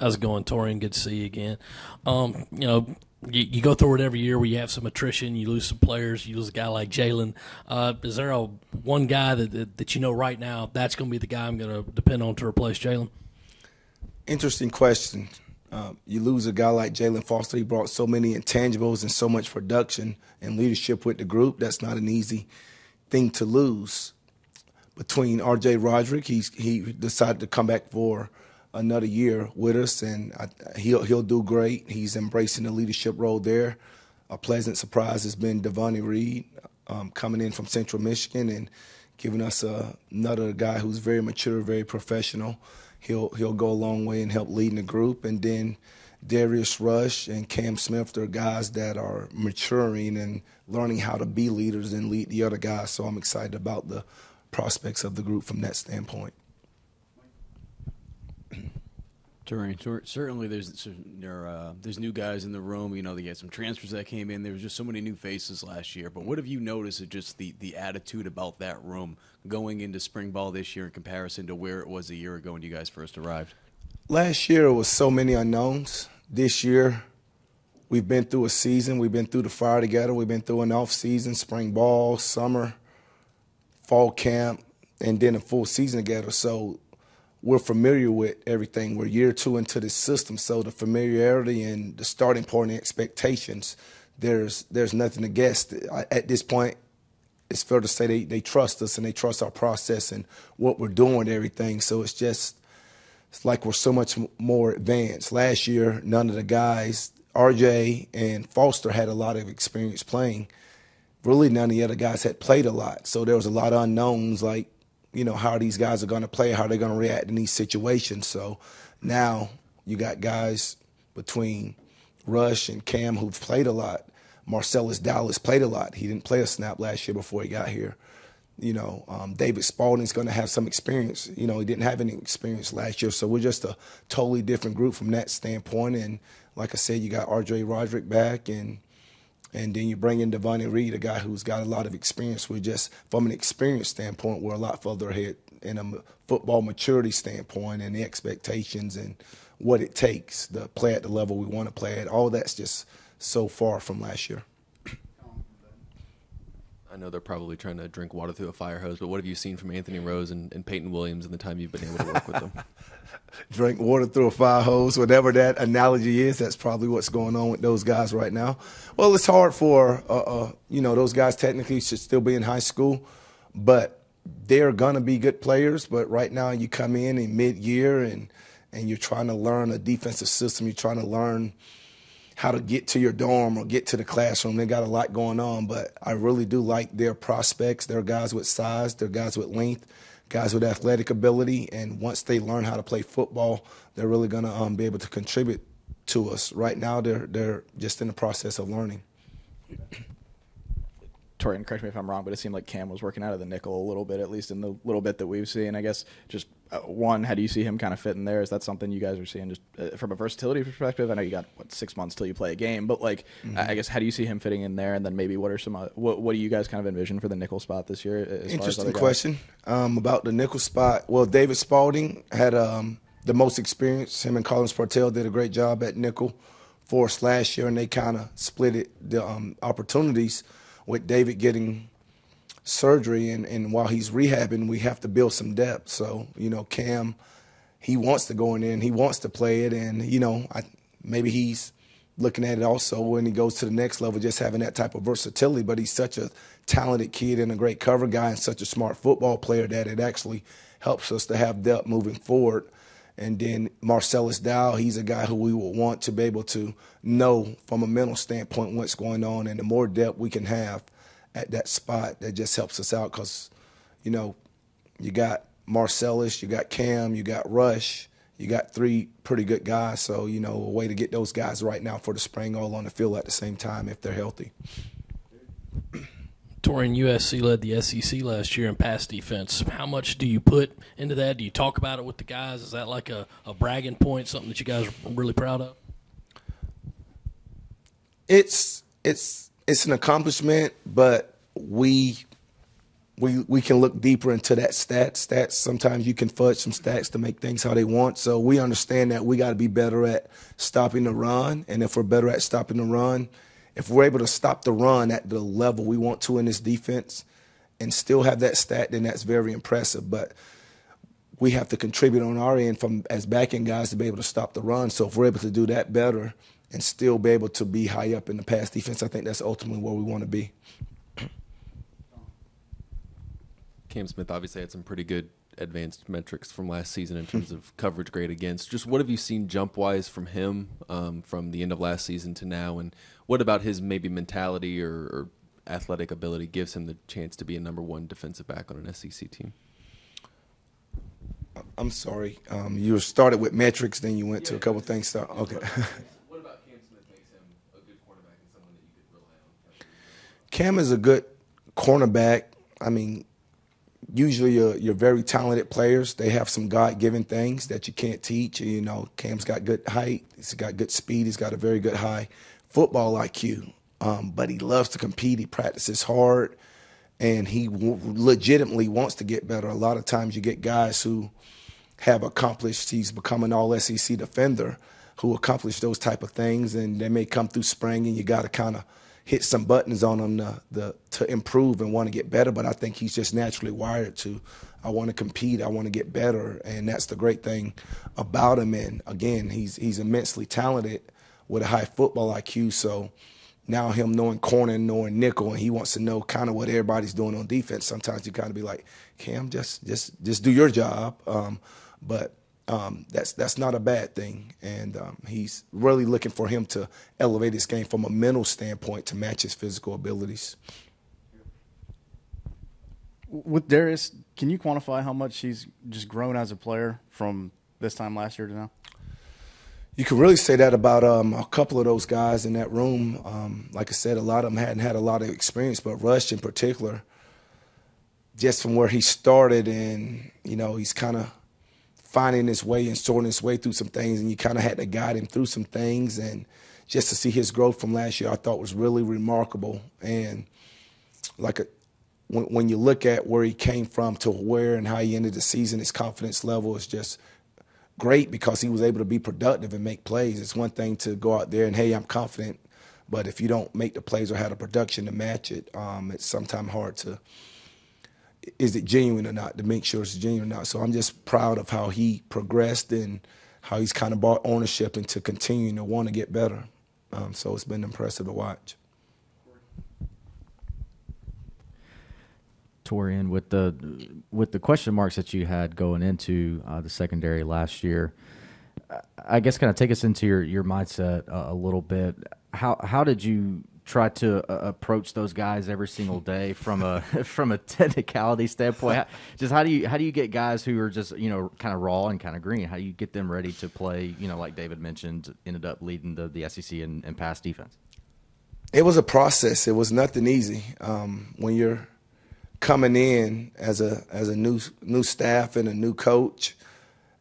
How's it going, Torrian? Good to see you again. Um, you know, you, you, go through it every year where you have some attrition, you lose some players, you lose a guy like Jaylan. Uh, is there a one guy that, that, that you know right now that's going to be the guy I'm going to depend on to replace Jaylan? Interesting question. Um, you lose a guy like Jaylan Foster. He brought so many intangibles and so much production and leadership with the group. That's not an easy thing to lose. Between R.J. Roderick, he's he decided to come back for another year with us, and I, he'll he'll do great. He's embracing the leadership role there. A pleasant surprise has been Devonni Reed um, coming in from Central Michigan and giving us a, another guy who's very mature, very professional. He'll he'll go a long way and help leading the group, and then. Darius Rush and Cam Smith are guys that are maturing and learning how to be leaders and lead the other guys. So I'm excited about the prospects of the group from that standpoint. Certainly there's there, uh, there's new guys in the room. You know, they had some transfers that came in. There was just so many new faces last year. But what have you noticed of just the the attitude about that room going into spring ball this year in comparison to where it was a year ago when you guys first arrived? Last year it was so many unknowns. This year we've been through a season. We've been through the fire together. We've been through an off season, spring ball, summer, fall camp, and then a full season together. So we're familiar with everything. We're year two into this system, so the familiarity and the starting point and expectations, there's there's nothing to guess. At this point, it's fair to say they, they trust us and they trust our process and what we're doing, everything. So it's just it's like we're so much more advanced. Last year, none of the guys, RJ and Foster, had a lot of experience playing. Really, none of the other guys had played a lot, so there was a lot of unknowns like you know, how these guys are going to play, how they're going to react in these situations. So now you got guys between Rush and Cam who've played a lot. Marcellus Dial's played a lot. He didn't play a snap last year before he got here. You know, um, David Spaulding's going to have some experience. You know, he didn't have any experience last year, so we're just a totally different group from that standpoint. And like I said, you got R.J. Roderick back, and and then you bring in Devonni Reed, a guy who's got a lot of experience. We're just, from an experience standpoint, we're a lot further ahead in a football maturity standpoint and the expectations and what it takes to play at the level we want to play at. All that's just so far from last year. I know they're probably trying to drink water through a fire hose, but what have you seen from Anthony Rose and, and Peyton Williams in the time you've been able to work with them? drink water through a fire hose, whatever that analogy is. That's probably what's going on with those guys right now. Well, it's hard for uh, uh, you know those guys. Technically, should still be in high school, but they're gonna be good players. But right now, you come in in mid-year and and you're trying to learn a defensive system. You're trying to learn how to get to your dorm or get to the classroom. They got a lot going on, but I really do like their prospects. They're guys with size, they're guys with length, guys with athletic ability, and once they learn how to play football, they're really going to um, be able to contribute to us. Right now, they're they're just in the process of learning. Torrian, correct me if I'm wrong, but it seemed like Cam was working out of the nickel a little bit, at least in the little bit that we've seen. I guess just uh, one, how do you see him kind of fit in there? Is that something you guys are seeing just uh, from a versatility perspective? I know you got what six months till you play a game, but like, mm-hmm. I guess how do you see him fitting in there? And then maybe what are some uh, what what do you guys kind of envision for the nickel spot this year? Interesting question um, about the nickel spot. Well, David Spaulding had um, the most experience. Him and Carlins Platel did a great job at nickel for us last year, and they kind of split it the um, opportunities with David getting surgery and, and while he's rehabbing, we have to build some depth. So, you know, Cam, he wants to go in there and he wants to play it. And, you know, I, maybe he's looking at it also when he goes to the next level, just having that type of versatility. But he's such a talented kid and a great cover guy and such a smart football player that it actually helps us to have depth moving forward. And then Marcellus Dial, he's a guy who we will want to be able to know from a mental standpoint what's going on. And the more depth we can have at that spot, that just helps us out because, you know, you got Marcellus, you got Cam, you got Rush, you got three pretty good guys. So, you know, a way to get those guys right now for the spring all on the field at the same time if they're healthy. Torrian USC led the SEC last year in pass defense. How much do you put into that? Do you talk about it with the guys? Is that like a, a bragging point, something that you guys are really proud of? It's it's it's an accomplishment, but we we we can look deeper into that stat. Stats sometimes you can fudge some stats to make things how they want. So we understand that we got to be better at stopping the run, and if we're better at stopping the run, if we're able to stop the run at the level we want to in this defense, and still have that stat, then that's very impressive. But we have to contribute on our end from as backing guys to be able to stop the run. So if we're able to do that better and still be able to be high up in the pass defense, I think that's ultimately where we want to be. Cam Smith obviously had some pretty good advanced metrics from last season in terms of coverage grade against. Just what have you seen jump wise from him um, from the end of last season to now, and what about his maybe mentality or, or, athletic ability gives him the chance to be a number one defensive back on an SEC team? I'm sorry. Um, you started with metrics, then you went yeah, to a couple things. So, okay. what about Cam Smith makes him a good cornerback and someone that you could rely on? Cam is a good cornerback. I mean, usually you're, you're very talented players. They have some God-given things that you can't teach. You know, Cam's got good height. He's got good speed. He's got a very good high football IQ. Um, but he loves to compete. He practices hard, and he w- legitimately wants to get better. A lot of times you get guys who have accomplished. He's become an All SEC defender who accomplished those type of things, and they may come through spring, and you got to kind of – hit some buttons on him to, the, to improve and want to get better. But I think he's just naturally wired to. I want to compete. I want to get better, and that's the great thing about him. And again, he's he's immensely talented with a high football IQ. So now him knowing corner and knowing nickel, and he wants to know kind of what everybody's doing on defense. Sometimes you kind of be like, Cam, just just just do your job. Um, but um, that's that's not a bad thing, and um, he's really looking for him to elevate his game from a mental standpoint to match his physical abilities. With Darius, can you quantify how much he's just grown as a player from this time last year to now? You could really say that about um, a couple of those guys in that room. Um, like I said, a lot of them hadn't had a lot of experience, but Rush in particular, just from where he started, and you know, he's kind of finding his way and sorting his way through some things, and you kind of had to guide him through some things. And just to see his growth from last year, I thought was really remarkable. And like a, when, when you look at where he came from to where and how he ended the season, his confidence level is just great because he was able to be productive and make plays. It's one thing to go out there and hey, I'm confident, but if you don't make the plays or have the production to match it, um, it's sometimes hard to is it genuine or not to make sure it's genuine or not. So I'm just proud of how he progressed and how he's kind of bought ownership into continuing to want to get better. Um, so it's been impressive to watch. Torrian, with the with the question marks that you had going into uh, the secondary last year, I guess kind of take us into your your mindset a little bit. How how did you try to uh, approach those guys every single day from a from a technicality standpoint? How, just how do you how do you get guys who are just you know kind of raw and kind of green? How do you get them ready to play? You know, like David mentioned, ended up leading the the SEC in, in pass defense. It was a process. It was nothing easy. Um, when you're coming in as a as a new new staff and a new coach,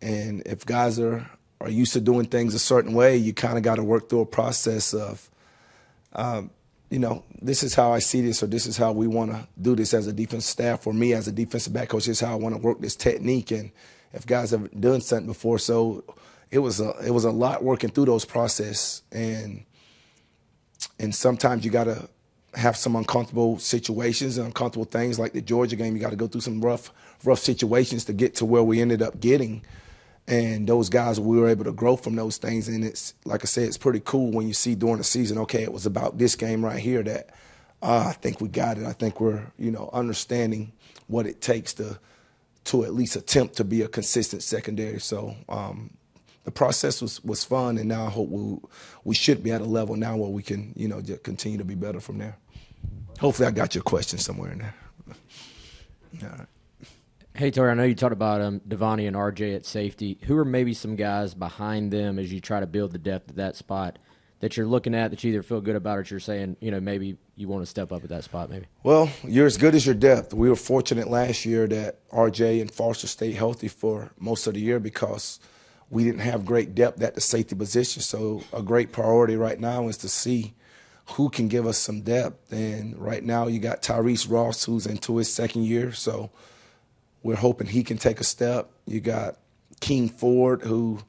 and if guys are are used to doing things a certain way, you kind of got to work through a process of um, you know, this is how I see this, or this is how we want to do this as a defense staff, or me as a defensive back coach. This is how I want to work this technique. And if guys have done something before, so it was a it was a lot working through those process, and and sometimes you got to have some uncomfortable situations and uncomfortable things, like the Georgia game. You got to go through some rough rough situations to get to where we ended up getting and those guys we were able to grow from those things. And it's like i said it's pretty cool when you see during the season okay it was about this game right here that uh, i think we got it. I think we're you know understanding what it takes to to at least attempt to be a consistent secondary. So um, the process was, was fun. And now i hope we, we should be at a level now where we can you know just continue to be better from there. Hopefully i got your question somewhere in there. All right Hey, Tori, I know you talked about um, Devonni and RJ at safety. Who are maybe some guys behind them as you try to build the depth at that spot that you're looking at that you either feel good about or you're saying, you know, maybe you want to step up at that spot, maybe? Well, you're as good as your depth. We were fortunate last year that RJ and Foster stayed healthy for most of the year because we didn't have great depth at the safety position. So a great priority right now is to see who can give us some depth. And right now, you got Tyrese Ross, who's into his second year, so we're hoping he can take a step. You got King Ford, who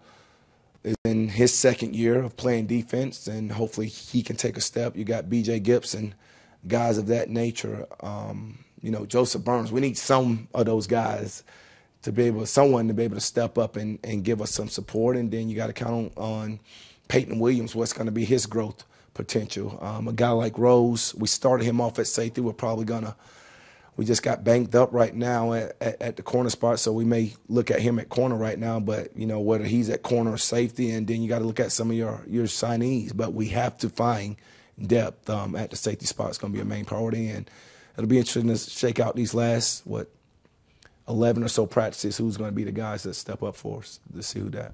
is in his second year of playing defense, and hopefully he can take a step. You got B.J. Gibson, guys of that nature. Um, you know, Joseph Burns. We need some of those guys to be able, someone to be able to step up and, and give us some support. And then you got to count on, on Peyton Williams, what's going to be his growth potential. Um, a guy like Rose, we started him off at safety. We're probably going to, we just got banked up right now at, at, at, the corner spot, so we may look at him at corner right now. But you know whether he's at corner or safety, and then you got to look at some of your your signees. But we have to find depth um, at the safety spot. It's going to be a main priority, and it'll be interesting to shake out these last what eleven or so practices. Who's going to be the guys that step up for us to see who that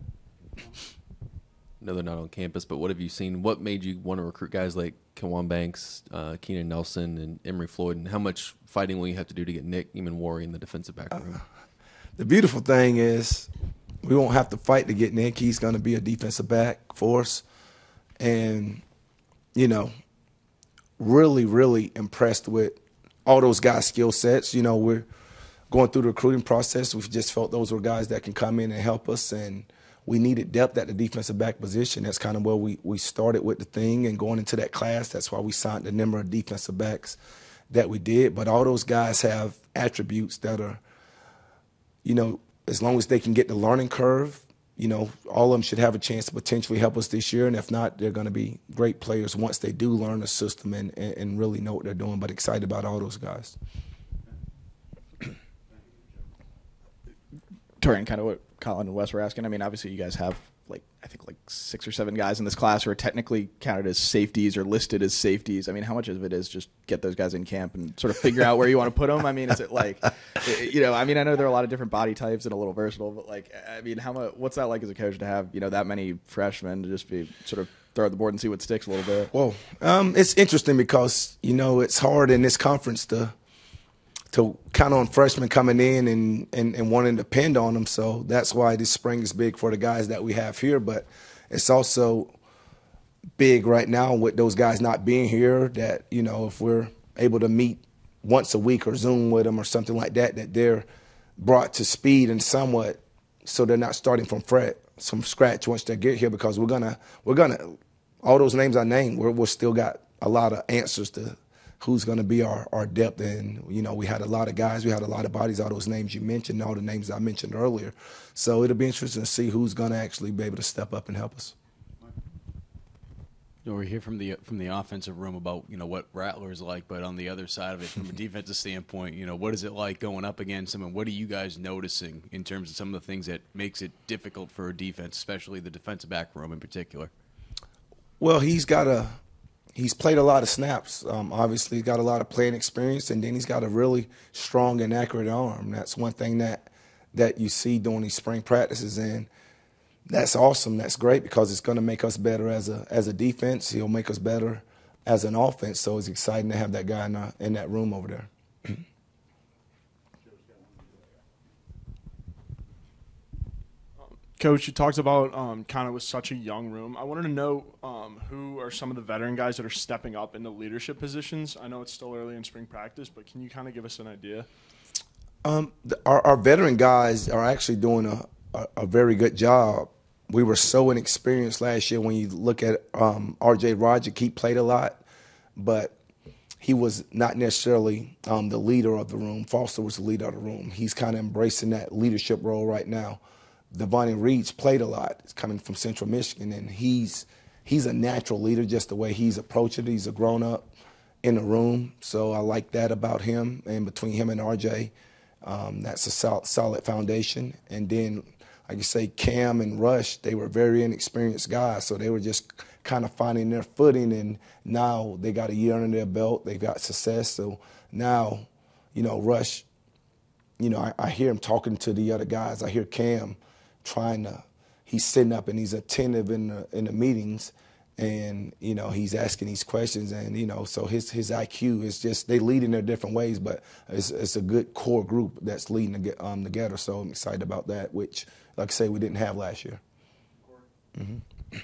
know they're not on campus, but what have you seen? What made you want to recruit guys like Kawan Banks, uh, Keenan Nelson, and Emory Floyd? And how much fighting will you have to do to get Nick Emmanwori in the defensive back room? Uh, the beautiful thing is we won't have to fight to get Nick. He's going to be a defensive back for us. And, you know, really, really impressed with all those guys' skill sets. You know, we're going through the recruiting process. We've just felt those were guys that can come in and help us and – we needed depth at the defensive back position. That's kind of where we, we started with the thing and going into that class. That's why we signed the number of defensive backs that we did. But all those guys have attributes that are, you know, as long as they can get the learning curve, you know, all of them should have a chance to potentially help us this year. And if not, they're going to be great players once they do learn the system and, and, and really know what they're doing. But excited about all those guys. Torrian, kind of what Colin and Wes were asking. I mean, obviously, you guys have like I think like six or seven guys in this class who are technically counted as safeties or listed as safeties. I mean, how much of it is just get those guys in camp and sort of figure out where you want to put them? I mean, is it like, you know, I mean, I know there are a lot of different body types and a little versatile, but like, I mean, how much? What's that like as a coach to have you know that many freshmen to just be sort of throw at the board and see what sticks a little bit? Well, um, it's interesting because you know it's hard in this conference to to count on freshmen coming in and, and, and wanting to depend on them. So that's why this spring is big for the guys that we have here. But it's also big right now with those guys not being here that, you know, if we're able to meet once a week or Zoom with them or something like that, that they're brought to speed and somewhat so they're not starting from fret, from scratch once they get here because we're gonna we're gonna all those names I named, we're, we're still got a lot of answers to who's going to be our, our depth. And, you know, we had a lot of guys, we had a lot of bodies, all those names you mentioned, all the names I mentioned earlier. So it'll be interesting to see who's going to actually be able to step up and help us. You know, we hear from the from the offensive room about you know what Rattler's like, but on the other side of it, from a defensive standpoint, you know what is it like going up against them, and what are you guys noticing in terms of some of the things that makes it difficult for a defense, especially the defensive back room in particular? Well, he's got a he's played a lot of snaps. Um, obviously, he's got a lot of playing experience, and then he's got a really strong and accurate arm. That's one thing that that you see during these spring practices, and that's awesome. That's great because it's going to make us better as a as a defense. He'll make us better as an offense. So it's exciting to have that guy in, uh, in that room over there. Coach, you talked about um, kind of with such a young room. I wanted to know um, who are some of the veteran guys that are stepping up into leadership positions. I know it's still early in spring practice, but can you kind of give us an idea? Um, our, our, veteran guys are actually doing a, a, a, very good job. We were so inexperienced last year when you look at um, R.J. Roderick. He played a lot, but he was not necessarily um, the leader of the room. Foster was the leader of the room. He's kind of embracing that leadership role right now. Devonni Reed's played a lot. He's coming from Central Michigan, and he's he's a natural leader just the way he's approached it. He's a grown up in the room, so I like that about him. And between him and RJ, um, that's a sol- solid foundation. And then, like you say, Cam and Rush, they were very inexperienced guys, so they were just kind of finding their footing. And now they got a year under their belt. they've got success. So now, you know, Rush. You know, I, I hear him talking to the other guys. I hear Cam trying to he's sitting up and he's attentive in the in the meetings and you know he's asking these questions and you know so his his IQ is just they lead in their different ways but it's, it's a good core group that's leading to um, together so I'm excited about that which like I say we didn't have last year. Mm-hmm.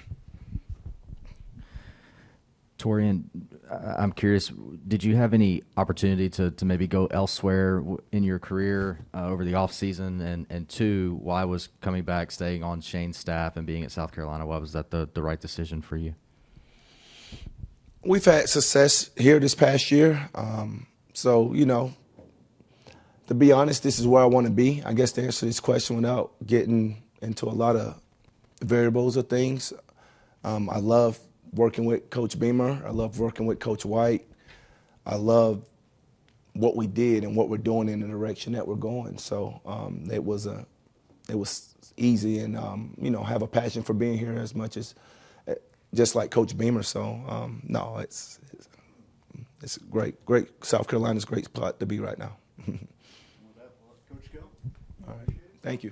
Torrian, I'm curious. Did you have any opportunity to, to maybe go elsewhere in your career uh, over the off season? And and two, why was coming back, staying on Shane's staff, and being at South Carolina? Why was that the, the right decision for you? We've had success here this past year. Um, so, you know, to be honest, this is where I want to be. I guess to answer this question without getting into a lot of variables of things, um, I love working with Coach Beamer. I love working with Coach White. I love what we did and what we're doing in the direction that we're going. So um, it was a, it was easy, and um, you know, have a passion for being here as much as, eh, just like Coach Beamer. So um, no, it's, it's it's great, great. South Carolina's great spot to be right now. All right, thank you.